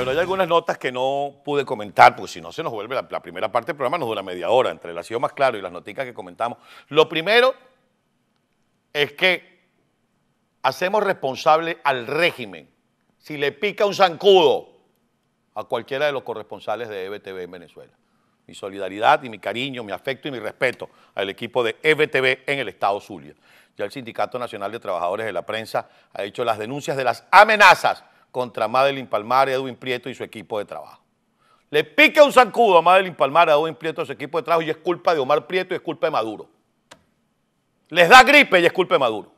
Bueno, hay algunas notas que no pude comentar, porque si no se nos vuelve la, primera parte del programa, nos dura media hora, entre el ha sido más claro y las noticas que comentamos. Lo primero es que hacemos responsable al régimen si le pica un zancudo a cualquiera de los corresponsales de EBTV en Venezuela. Mi solidaridad y mi cariño, mi afecto y mi respeto al equipo de EBTV en el Estado Zulia. Ya el Sindicato Nacional de Trabajadores de la Prensa ha hecho las denuncias de las amenazas contra Madeline Palmar, Edwin Prieto y su equipo de trabajo. Le pica un zancudo a Madeline Palmar, a Edwin Prieto y su equipo de trabajo y es culpa de Omar Prieto y es culpa de Maduro. Les da gripe y es culpa de Maduro.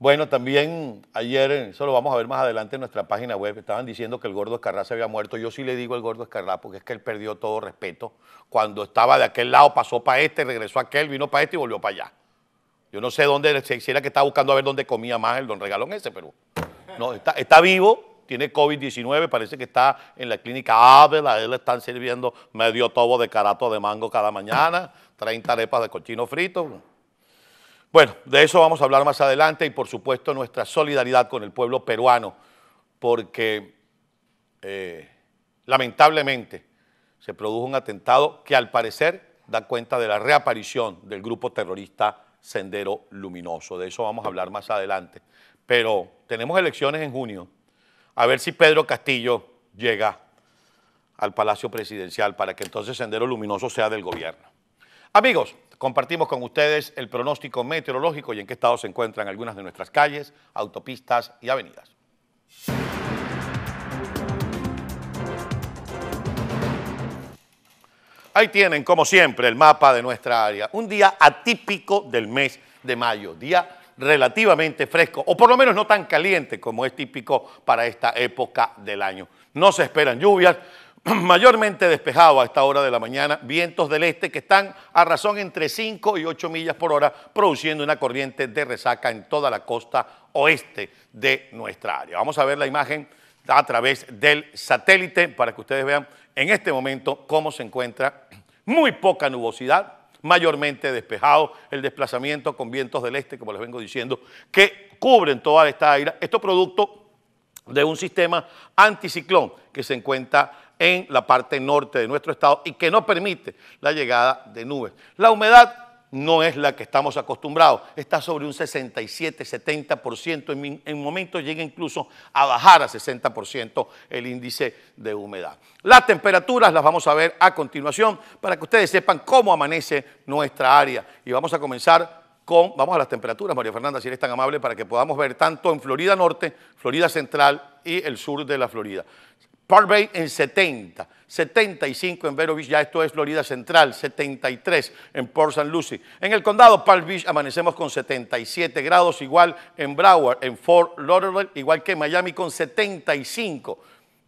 Bueno, también ayer, eso lo vamos a ver más adelante en nuestra página web, estaban diciendo que el gordo Escarrá se había muerto. Yo sí le digo el gordo Escarrá porque es que él perdió todo respeto. Cuando estaba de aquel lado pasó para este, regresó a aquel, vino para este y volvió para allá. Yo no sé dónde, si era que estaba buscando a ver dónde comía más el don Regalón ese, pero no, está, está vivo, tiene COVID-19, parece que está en la clínica Abel, a él le están sirviendo medio tobo de carato de mango cada mañana, 30 arepas de cochino frito. Bueno, de eso vamos a hablar más adelante y por supuesto nuestra solidaridad con el pueblo peruano, porque eh, lamentablemente se produjo un atentado que al parecer da cuenta de la reaparición del grupo terrorista Sendero Luminoso. De eso vamos a hablar más adelante. Pero tenemos elecciones en junio. A ver si Pedro Castillo llega al Palacio Presidencial para que entonces Sendero Luminoso sea del gobierno. Amigos, compartimos con ustedes el pronóstico meteorológico y en qué estado se encuentran algunas de nuestras calles, autopistas y avenidas. Ahí tienen, como siempre, el mapa de nuestra área. Un día atípico del mes de mayo, día relativamente fresco, o por lo menos no tan caliente como es típico para esta época del año. No se esperan lluvias, mayormente despejado a esta hora de la mañana, vientos del este que están a razón entre 5 y 8 millas por hora, produciendo una corriente de resaca en toda la costa oeste de nuestra área. Vamos a ver la imagen a través del satélite para que ustedes vean en este momento cómo se encuentra muy poca nubosidad, mayormente despejado, el desplazamiento con vientos del este, como les vengo diciendo, que cubren toda esta área. Esto producto de un sistema anticiclón que se encuentra en la parte norte de nuestro estado y que no permite la llegada de nubes. La humedad no es la que estamos acostumbrados, está sobre un 67, 70%, en, en momentos llega incluso a bajar a 60% el índice de humedad. Las temperaturas las vamos a ver a continuación para que ustedes sepan cómo amanece nuestra área y vamos a comenzar con, vamos a las temperaturas, María Fernanda, si eres tan amable, para que podamos ver tanto en Florida Norte, Florida Central y el sur de la Florida. Park Bay en 70, 75 en Vero Beach, ya esto es Florida Central, 73 en Port St. Lucie. En el condado Palm Beach amanecemos con 77 grados, igual en Broward, en Fort Lauderdale, igual que en Miami con 75,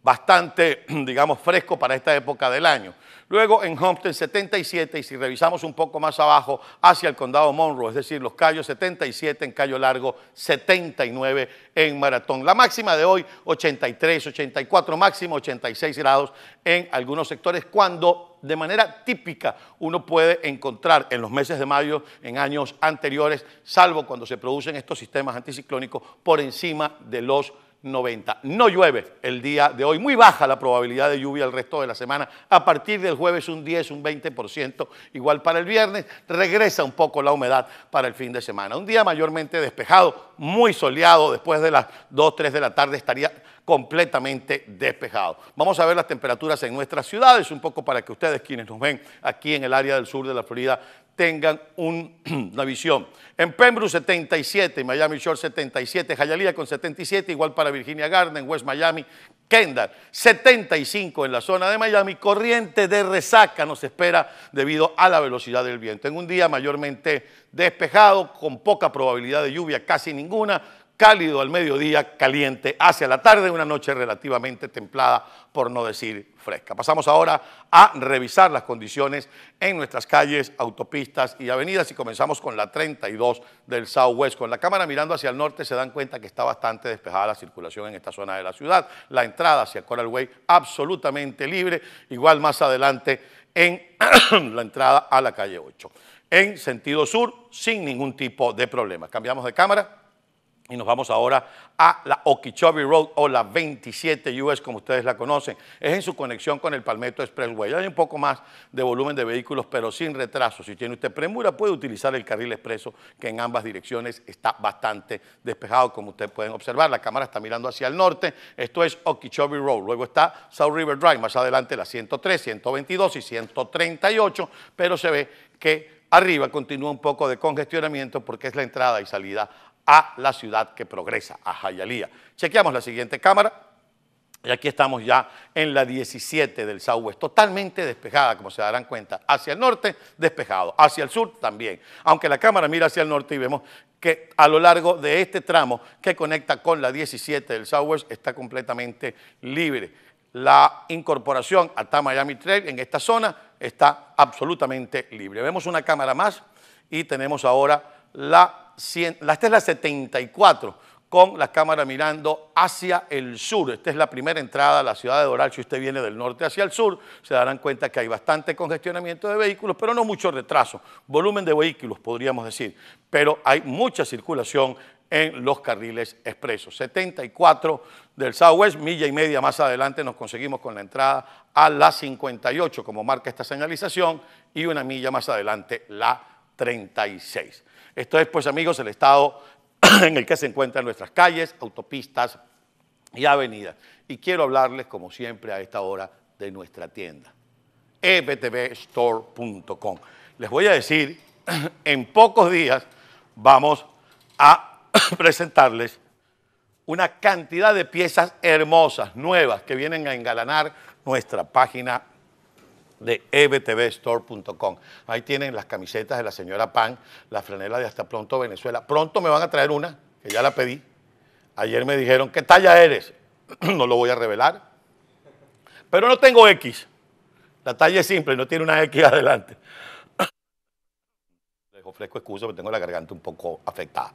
bastante, digamos, fresco para esta época del año. Luego en Homestead 77 y si revisamos un poco más abajo hacia el condado Monroe, es decir, Los Cayos 77, en Cayo Largo 79 en Maratón. La máxima de hoy 83, 84, máximo 86 grados en algunos sectores cuando de manera típica uno puede encontrar en los meses de mayo en años anteriores, salvo cuando se producen estos sistemas anticiclónicos por encima de los 90. No llueve el día de hoy, muy baja la probabilidad de lluvia el resto de la semana. A partir del jueves un 10, un 20%, igual para el viernes, regresa un poco la humedad para el fin de semana. Un día mayormente despejado, muy soleado, después de las 2, 3 de la tarde estaría completamente despejado. Vamos a ver las temperaturas en nuestras ciudades, un poco para que ustedes, quienes nos ven aquí en el área del sur de la Florida, tengan un, una visión. En Pembroke 77, Miami Shore 77, Hialeah con 77, igual para Virginia Garden, West Miami, Kendall 75 en la zona de Miami, corriente de resaca nos espera debido a la velocidad del viento. En un día mayormente despejado, con poca probabilidad de lluvia, casi ninguna, cálido al mediodía, caliente hacia la tarde, una noche relativamente templada, por no decir fresca. Pasamos ahora a revisar las condiciones en nuestras calles, autopistas y avenidas y comenzamos con la 32 del Southwest. Con la cámara mirando hacia el norte se dan cuenta que está bastante despejada la circulación en esta zona de la ciudad. La entrada hacia Coral Way absolutamente libre, igual más adelante en la entrada a la calle 8. En sentido sur, sin ningún tipo de problema. Cambiamos de cámara. Y nos vamos ahora a la Okeechobee Road o la 27 US, como ustedes la conocen. Es en su conexión con el Palmetto Expressway. Hay un poco más de volumen de vehículos, pero sin retraso. Si tiene usted premura, puede utilizar el carril expreso, que en ambas direcciones está bastante despejado, como ustedes pueden observar. La cámara está mirando hacia el norte. Esto es Okeechobee Road. Luego está South River Drive, más adelante la 103, 122 y 138, pero se ve que arriba continúa un poco de congestionamiento porque es la entrada y salida a la ciudad que progresa, a Jayalía. Chequeamos la siguiente cámara. Y aquí estamos ya en la 17 del Southwest, totalmente despejada, como se darán cuenta. Hacia el norte, despejado. Hacia el sur, también. Aunque la cámara mira hacia el norte y vemos que a lo largo de este tramo que conecta con la 17 del Southwest está completamente libre. La incorporación a Miami Trail en esta zona está absolutamente libre. Vemos una cámara más y tenemos ahora la, esta es la 74 con la cámara mirando hacia el sur. Esta es la primera entrada a la ciudad de Doral. Si usted viene del norte hacia el sur, se darán cuenta que hay bastante congestionamiento de vehículos, pero no mucho retraso. Volumen de vehículos, podríamos decir. Pero hay mucha circulación en los carriles expresos. 74 del Southwest, milla y media más adelante nos conseguimos con la entrada a la 58, como marca esta señalización, y una milla más adelante la 36. Esto es, pues amigos, el estado en el que se encuentran nuestras calles, autopistas y avenidas. Y quiero hablarles, como siempre, a esta hora de nuestra tienda, ebtvstore.com. Les voy a decir, en pocos días vamos a presentarles una cantidad de piezas hermosas, nuevas, que vienen a engalanar nuestra página de ebtvstore.com. Ahí tienen las camisetas de la señora Pan, la franela de Hasta Pronto Venezuela. Pronto me van a traer una, que ya la pedí. Ayer me dijeron, ¿qué talla eres? no lo voy a revelar. Pero no tengo X. La talla es simple, no tiene una X adelante. Les ofrezco excusa porque tengo la garganta un poco afectada.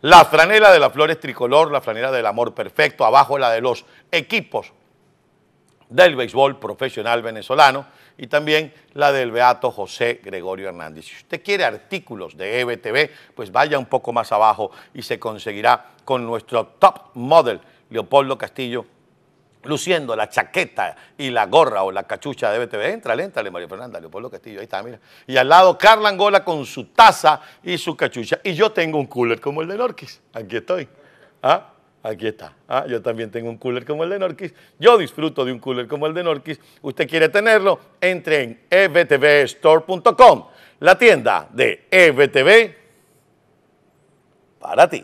La franela de las flores tricolor, la franela del amor perfecto, abajo la de los equipos del béisbol profesional venezolano y también la del Beato José Gregorio Hernández. Si usted quiere artículos de EBTV, pues vaya un poco más abajo y se conseguirá con nuestro top model, Leopoldo Castillo, luciendo la chaqueta y la gorra o la cachucha de EBTV. Entrale, entrale, María Fernanda, Leopoldo Castillo, ahí está, mira. Y al lado Carla Angola con su taza y su cachucha. Y yo tengo un cooler como el de Norquis. Aquí estoy. ¿Ah? Aquí está. Ah, yo también tengo un cooler como el de Norquis. Yo disfruto de un cooler como el de Norquis. Usted quiere tenerlo, entre en ebtvstore.com, la tienda de EBTV para ti.